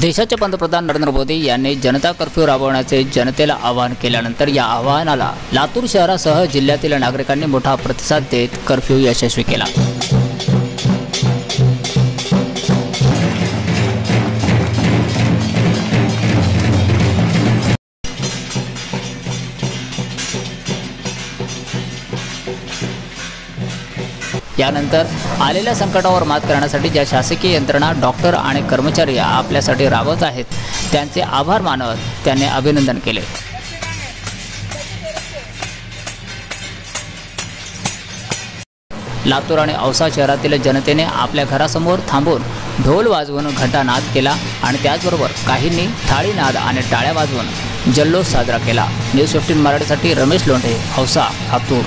देशाचे पंतप्रधान नरेंद्र मोदी यांनी जनता कर्फ्यू राबवण्याचे जनतेला आवाहन केल्यानंतर या आवाहनाला लातूर शहरासह जिल्ह्यातील नागरिकांनी मोठा प्रतिसाद देत कर्फ्यू यशस्वी केला. यानंतर आलेल्या संकटावर मात करण्यासाठी ज्या शासकीय यंत्रणा डॉक्टर आणि कर्मचारी आपल्यासाठी राबवत आहेत त्यांचे आभार मानत त्यांनी अभिनंदन केले. लातूर आणि औसा शहरातील जनतेने आपल्या घरासमोर थांबून ढोल वाजवून घंटानाद केला आणि त्याचबरोबर काहींनी थाळीनाद आणि टाळ्या वाजवून जल्लोष साजरा केला. न्यूज फिफ्टीन मराठीसाठी रमेश लोंढे औसा लातूर